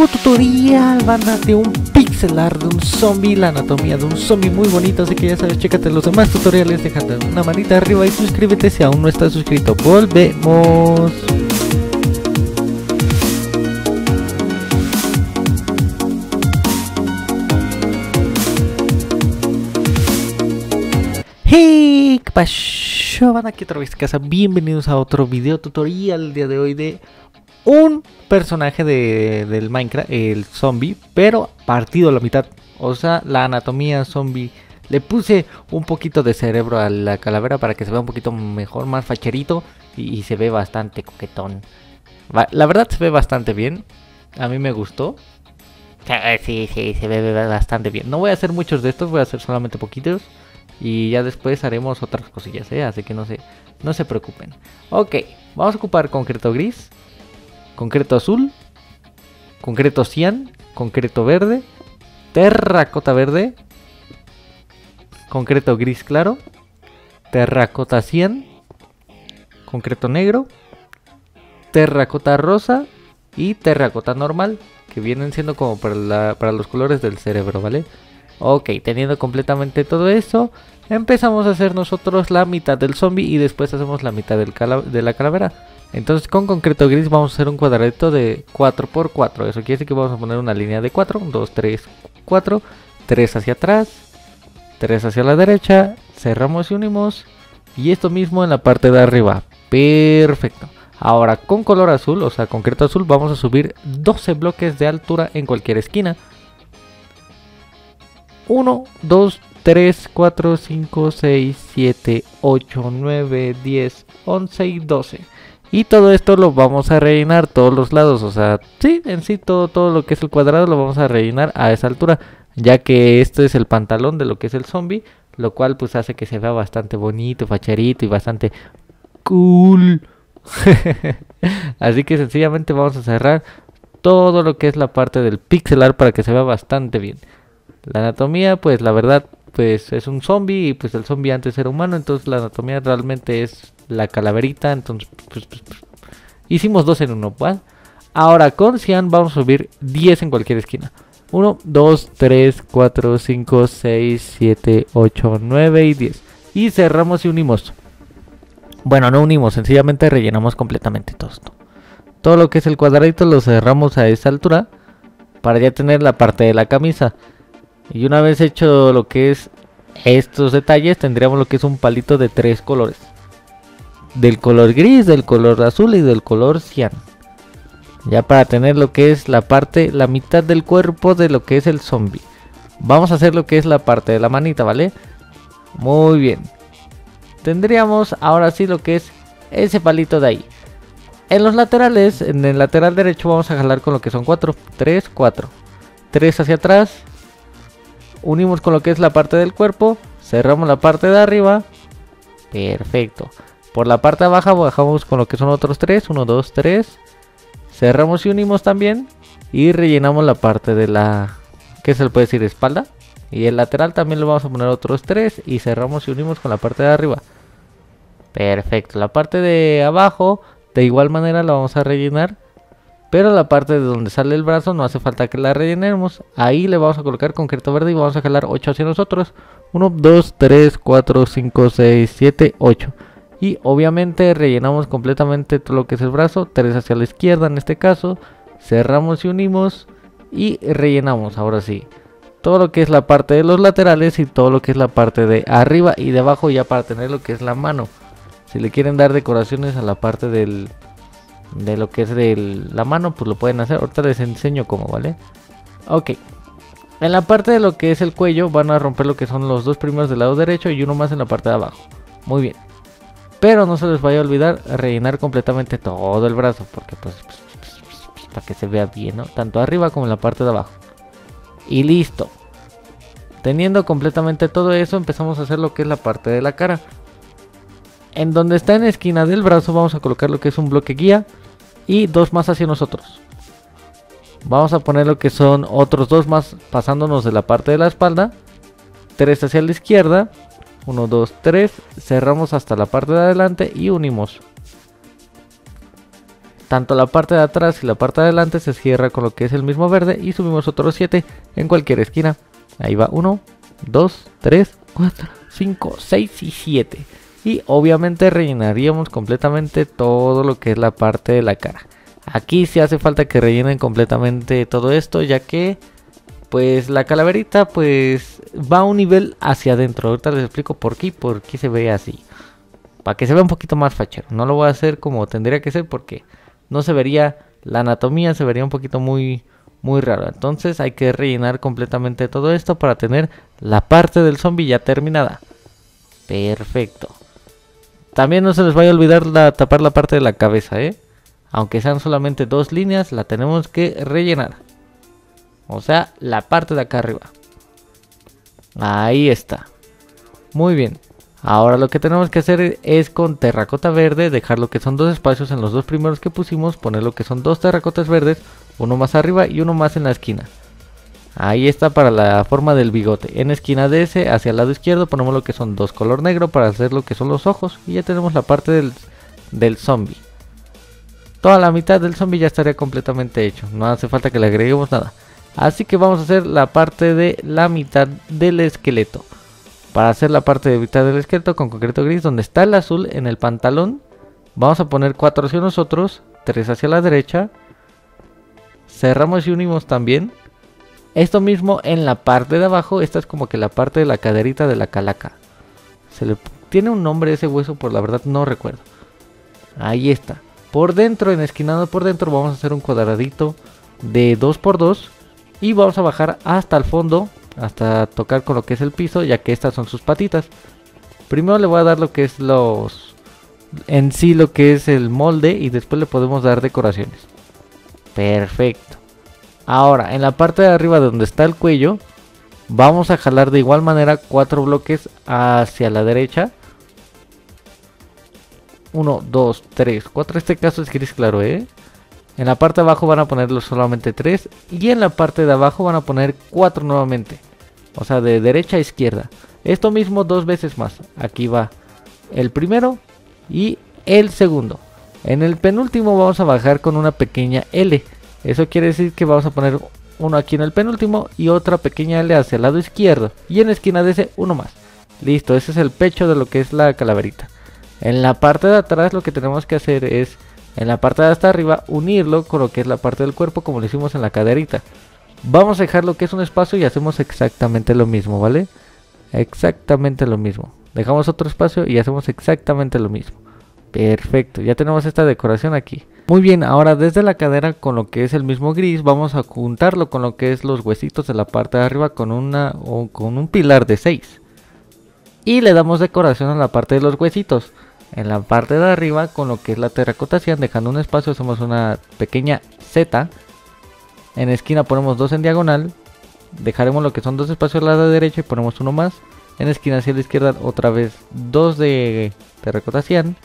nuevo tutorial, banda, de un pixelar de un zombie, la anatomía de un zombie muy bonito, así que ya sabes, chécate los demás tutoriales, déjate una manita arriba y suscríbete si aún no estás suscrito. Volvemos. Hey, ¿qué pasó? Van aquí otra vez casa. Bienvenidos a otro video tutorial el día de hoy de un personaje de, del Minecraft, el zombie, pero partido a la mitad. O sea, la anatomía zombie. Le puse un poquito de cerebro a la calavera para que se vea un poquito mejor, más facherito y, se ve bastante coquetón. La verdad se ve bastante bien. A mí me gustó. Sí, sí, se ve bastante bien. No voy a hacer muchos de estos, voy a hacer solamente poquitos. Y ya después haremos otras cosillas, ¿eh? Así que no se, no se preocupen. Ok, vamos a ocupar concreto gris, concreto azul, concreto cian, concreto verde, terracota verde, concreto gris claro, terracota cian, concreto negro, terracota rosa y terracota normal, que vienen siendo como para, los colores del cerebro, ¿vale? Ok, teniendo completamente todo eso, empezamos a hacer nosotros la mitad del zombie y después hacemos la mitad del de la calavera. Entonces con concreto gris vamos a hacer un cuadradito de 4x4. Eso quiere decir que vamos a poner una línea de 4. 2, 3, 4. 3 hacia atrás. 3 hacia la derecha. Cerramos y unimos. Y esto mismo en la parte de arriba. Perfecto. Ahora con color azul, o sea concreto azul, vamos a subir 12 bloques de altura en cualquier esquina. 1, 2, 3, 4, 5, 6, 7, 8, 9, 10, 11 y 12. Y todo esto lo vamos a rellenar todos los lados. O sea, sí, en sí todo, todo lo que es el cuadrado lo vamos a rellenar a esa altura. Ya que esto es el pantalón de lo que es el zombie. Lo cual pues hace que se vea bastante bonito, facherito y bastante cool. Así que sencillamente vamos a cerrar todo lo que es la parte del pixelar para que se vea bastante bien. La anatomía, pues la verdad, pues es un zombie y pues el zombie antes era humano, entonces la anatomía realmente es la calaverita, entonces pues, pues, pues, hicimos dos en uno. Ahora con Cian vamos a subir 10 en cualquier esquina. 1, 2, 3, 4, 5, 6, 7, 8, 9 y 10. Y cerramos y unimos. Bueno, no unimos, sencillamente rellenamos completamente todo esto. Todo lo que es el cuadradito lo cerramos a esa altura para ya tener la parte de la camisa. Y una vez hecho lo que es estos detalles, tendríamos lo que es un palito de tres colores. Del color gris, del color azul y del color cian. Ya para tener lo que es la parte, la mitad del cuerpo de lo que es el zombie. Vamos a hacer lo que es la parte de la manita, ¿vale? Muy bien. Tendríamos ahora sí lo que es ese palito de ahí. En los laterales, en el lateral derecho vamos a jalar con lo que son 4. 3, 4. 3 hacia atrás, unimos con lo que es la parte del cuerpo, cerramos la parte de arriba, perfecto. Por la parte de abajo bajamos con lo que son otros 3, 1, 2, 3, cerramos y unimos también y rellenamos la parte de la, ¿qué se le puede decir? Espalda. Y el lateral también le vamos a poner otros 3 y cerramos y unimos con la parte de arriba. Perfecto, la parte de abajo de igual manera la vamos a rellenar pero la parte de donde sale el brazo no hace falta que la rellenemos. Ahí le vamos a colocar concreto verde y vamos a jalar 8 hacia nosotros. 1, 2, 3, 4, 5, 6, 7, 8. Y obviamente rellenamos completamente todo lo que es el brazo. 3 hacia la izquierda en este caso. Cerramos y unimos. Y rellenamos ahora sí. Todo lo que es la parte de los laterales y todo lo que es la parte de arriba y de abajo ya para tener lo que es la mano. Si le quieren dar decoraciones a la parte del, de lo que es de la mano, pues lo pueden hacer. Ahorita les enseño cómo, ¿vale? Ok. En la parte de lo que es el cuello van a romper lo que son los dos primeros del lado derecho y uno más en la parte de abajo. Muy bien. Pero no se les vaya a olvidar rellenar completamente todo el brazo, porque pues, pues, pues, pues, para que se vea bien, ¿no? Tanto arriba como en la parte de abajo. Y listo. Teniendo completamente todo eso, empezamos a hacer lo que es la parte de la cara. En donde está en la esquina del brazo vamos a colocar lo que es un bloque guía y dos más hacia nosotros. Vamos a poner lo que son otros dos más pasándonos de la parte de la espalda. Tres hacia la izquierda. 1, 2, 3. Cerramos hasta la parte de adelante y unimos. Tanto la parte de atrás y la parte de adelante se cierra con lo que es el mismo verde y subimos otros 7 en cualquier esquina. Ahí va 1, 2, 3, 4, 5, 6 y 7. Y obviamente rellenaríamos completamente todo lo que es la parte de la cara. Aquí sí hace falta que rellenen completamente todo esto ya que pues la calaverita pues va un nivel hacia adentro. Ahorita les explico por qué por qué se ve así. Para que se vea un poquito más fachero. No lo voy a hacer como tendría que ser porque no se vería la anatomía, se vería un poquito muy muy raro. Entonces hay que rellenar completamente todo esto para tener la parte del zombie ya terminada. Perfecto. También no se les vaya a olvidar tapar la parte de la cabeza, ¿eh? Aunque sean solamente dos líneas, la tenemos que rellenar. O sea, la parte de acá arriba. Ahí está. Muy bien. Ahora lo que tenemos que hacer es con terracota verde dejar lo que son dos espacios en los dos primeros que pusimos, poner lo que son dos terracotas verdes, uno más arriba y uno más en la esquina. Ahí está para la forma del bigote. En esquina de ese, hacia el lado izquierdo, ponemos lo que son dos color negro para hacer lo que son los ojos. Y ya tenemos la parte del, del zombie. Toda la mitad del zombie ya estaría completamente hecho. No hace falta que le agreguemos nada. Así que vamos a hacer la parte de la mitad del esqueleto. Para hacer la parte de mitad del esqueleto con concreto gris, donde está el azul en el pantalón, vamos a poner 4 hacia nosotros, 3 hacia la derecha. Cerramos y unimos también. Esto mismo en la parte de abajo, esta es como que la parte de la caderita de la calaca. Se le tiene un nombre ese hueso, por la verdad no recuerdo. Ahí está. Por dentro, en esquinado por dentro, vamos a hacer un cuadradito de 2x2 y vamos a bajar hasta el fondo hasta tocar con lo que es el piso ya que estas son sus patitas. Primero le voy a dar lo que es los en sí lo que es el molde y después le podemos dar decoraciones. Perfecto. Ahora en la parte de arriba donde está el cuello vamos a jalar de igual manera cuatro bloques hacia la derecha. 1, 2, 3, 4 este caso es gris claro eh en la parte de abajo van a ponerlo solamente 3 y en la parte de abajo van a poner 4 nuevamente. O sea, de derecha a izquierda. Esto mismo dos veces más. Aquí va el primero y el segundo. En el penúltimo vamos a bajar con una pequeña L. Eso quiere decir que vamos a poner uno aquí en el penúltimo y otra pequeña L hacia el lado izquierdo. Y en la esquina de ese uno más. Listo, ese es el pecho de lo que es la calaverita. En la parte de atrás lo que tenemos que hacer es en la parte de hasta arriba unirlo con lo que es la parte del cuerpo como lo hicimos en la caderita. Vamos a dejar lo que es un espacio y hacemos exactamente lo mismo, ¿vale? Exactamente lo mismo. Dejamos otro espacio y hacemos exactamente lo mismo. Perfecto, ya tenemos esta decoración aquí. Muy bien, ahora desde la cadera con lo que es el mismo gris vamos a juntarlo con lo que es los huesitos de la parte de arriba con, una, o con un pilar de 6. Y le damos decoración a la parte de los huesitos en la parte de arriba con lo que es la terracotación dejando un espacio hacemos una pequeña Z. En esquina ponemos dos en diagonal dejaremos lo que son dos espacios al lado derecho y ponemos uno más. En esquina hacia la izquierda otra vez dos de terracotación.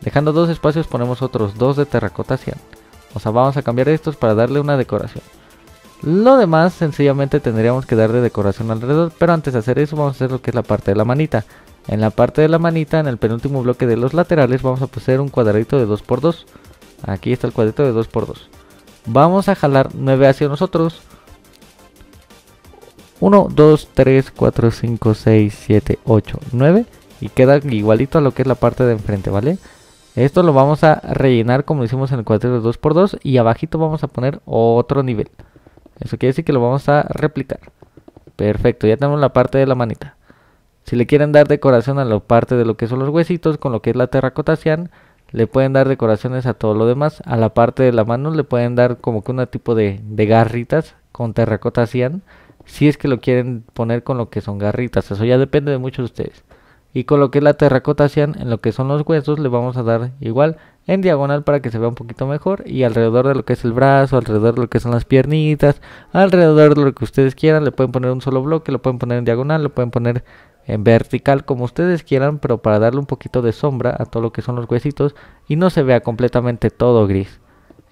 Dejando dos espacios ponemos otros dos de terracotación. O sea vamos a cambiar estos para darle una decoración. Lo demás sencillamente tendríamos que darle decoración alrededor pero antes de hacer eso vamos a hacer lo que es la parte de la manita en la parte de la manita, en el penúltimo bloque de los laterales, vamos a poner un cuadradito de 2x2. Aquí está el cuadrito de 2x2. Vamos a jalar 9 hacia nosotros. 1, 2, 3, 4, 5, 6, 7, 8, 9. Y queda igualito a lo que es la parte de enfrente, ¿vale? Esto lo vamos a rellenar como hicimos en el cuadrito de 2x2. Y abajito vamos a poner otro nivel. Eso quiere decir que lo vamos a replicar. Perfecto, ya tenemos la parte de la manita. Si le quieren dar decoración a la parte de lo que son los huesitos, con lo que es la terracotación, le pueden dar decoraciones a todo lo demás. A la parte de la mano le pueden dar como que un tipo de, garritas con terracotación. Si es que lo quieren poner con lo que son garritas, eso ya depende de muchos de ustedes. Y con lo que es la terracotación, en lo que son los huesos, le vamos a dar igual en diagonal para que se vea un poquito mejor. Y alrededor de lo que es el brazo, alrededor de lo que son las piernitas, alrededor de lo que ustedes quieran, le pueden poner un solo bloque, lo pueden poner en diagonal, lo pueden poner en vertical como ustedes quieran, pero para darle un poquito de sombra a todo lo que son los huesitos y no se vea completamente todo gris.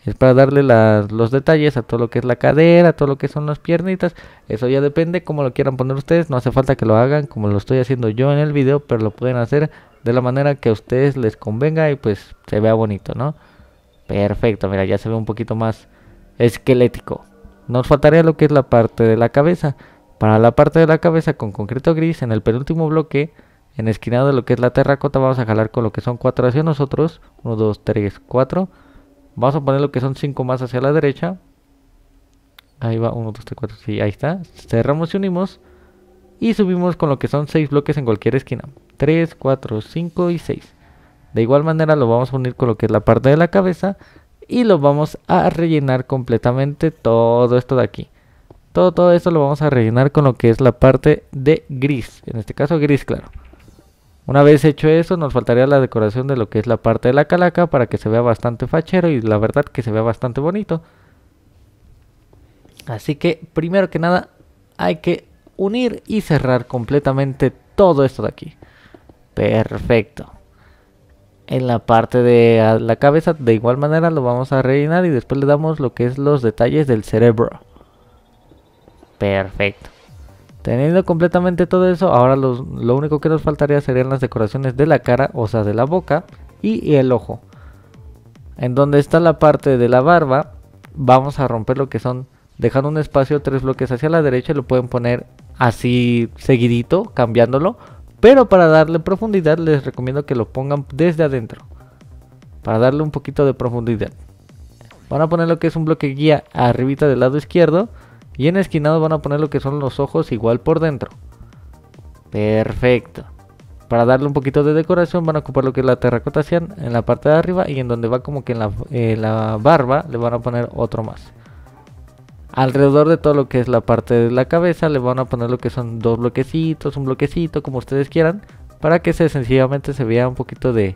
Es para darle los detalles a todo lo que es la cadera, a todo lo que son las piernitas. Eso ya depende cómo lo quieran poner ustedes. No hace falta que lo hagan como lo estoy haciendo yo en el video, pero lo pueden hacer de la manera que a ustedes les convenga y pues se vea bonito, ¿no? Perfecto, mira, ya se ve un poquito más esquelético. Nos faltaría lo que es la parte de la cabeza. Para la parte de la cabeza con concreto gris, en el penúltimo bloque, en esquinado de lo que es la terracota, vamos a jalar con lo que son 4 hacia nosotros. 1, 2, 3, 4. Vamos a poner lo que son 5 más hacia la derecha. Ahí va, 1, 2, 3, 4, sí, ahí está. Cerramos y unimos. Y subimos con lo que son 6 bloques en cualquier esquina. 3, 4, 5 y 6. De igual manera lo vamos a unir con lo que es la parte de la cabeza. Y lo vamos a rellenar completamente todo esto de aquí. Todo, todo esto lo vamos a rellenar con lo que es la parte de gris. En este caso gris claro. Una vez hecho eso, nos faltaría la decoración de lo que es la parte de la calaca para que se vea bastante fachero y la verdad que se vea bastante bonito. Así que, primero que nada, hay que unir y cerrar completamente todo esto de aquí. Perfecto. En la parte de la cabeza, de igual manera, lo vamos a rellenar y después le damos lo que es los detalles del cerebro. Perfecto. Teniendo completamente todo eso, ahora lo, único que nos faltaría serían las decoraciones de la cara, o sea, de la boca y, el ojo. En donde está la parte de la barba, vamos a romper lo que son, dejando un espacio, tres bloques hacia la derecha, lo pueden poner así seguidito, cambiándolo. Pero para darle profundidad les recomiendo que lo pongan desde adentro. Para darle un poquito de profundidad. Van a poner lo que es un bloque guía arribita del lado izquierdo y en esquinado van a poner lo que son los ojos igual por dentro. Perfecto. Para darle un poquito de decoración van a ocupar lo que es la terracota en la parte de arriba y en donde va como que en la, la barba le van a poner otro más. Alrededor de todo lo que es la parte de la cabeza le van a poner lo que son dos bloquecitos, un bloquecito, como ustedes quieran, para que se sencillamente se vea un poquito de,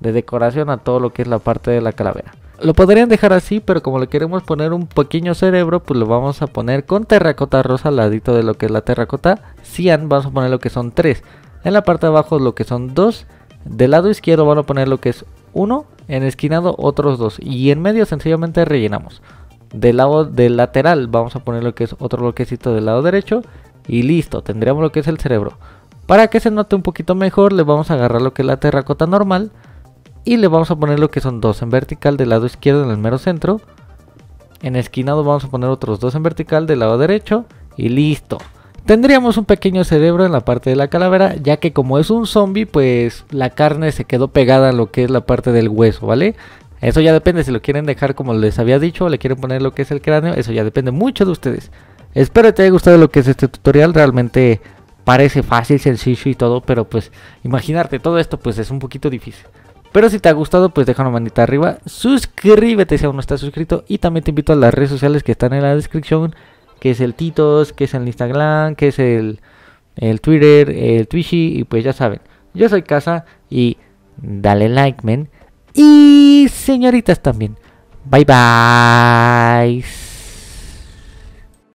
de decoración a todo lo que es la parte de la calavera. Lo podrían dejar así, pero como le queremos poner un pequeño cerebro, pues lo vamos a poner con terracota rosa al ladito de lo que es la terracota cian. Vamos a poner lo que son 3. En la parte de abajo lo que son 2. Del lado izquierdo van a poner lo que es 1. En esquinado otros 2. Y en medio sencillamente rellenamos. Del lado del lateral vamos a poner lo que es otro bloquecito del lado derecho. Y listo, tendríamos lo que es el cerebro. Para que se note un poquito mejor, le vamos a agarrar lo que es la terracota normal y le vamos a poner lo que son dos en vertical del lado izquierdo en el mero centro. En esquinado vamos a poner otros dos en vertical del lado derecho y listo. Tendríamos un pequeño cerebro en la parte de la calavera, ya que como es un zombie, pues la carne se quedó pegada a lo que es la parte del hueso, ¿vale? Eso ya depende si lo quieren dejar como les había dicho o le quieren poner lo que es el cráneo, eso ya depende mucho de ustedes. Espero que te haya gustado lo que es este tutorial, realmente parece fácil, sencillo y todo, pero pues imaginarte todo esto pues es un poquito difícil. Pero si te ha gustado, pues deja una manita arriba, suscríbete si aún no estás suscrito y también te invito a las redes sociales que están en la descripción, que es el Titos, que es el Instagram, que es el, el Twitter, el Twitchy y pues ya saben, yo soy Casa y dale like, men. Y señoritas también. Bye bye.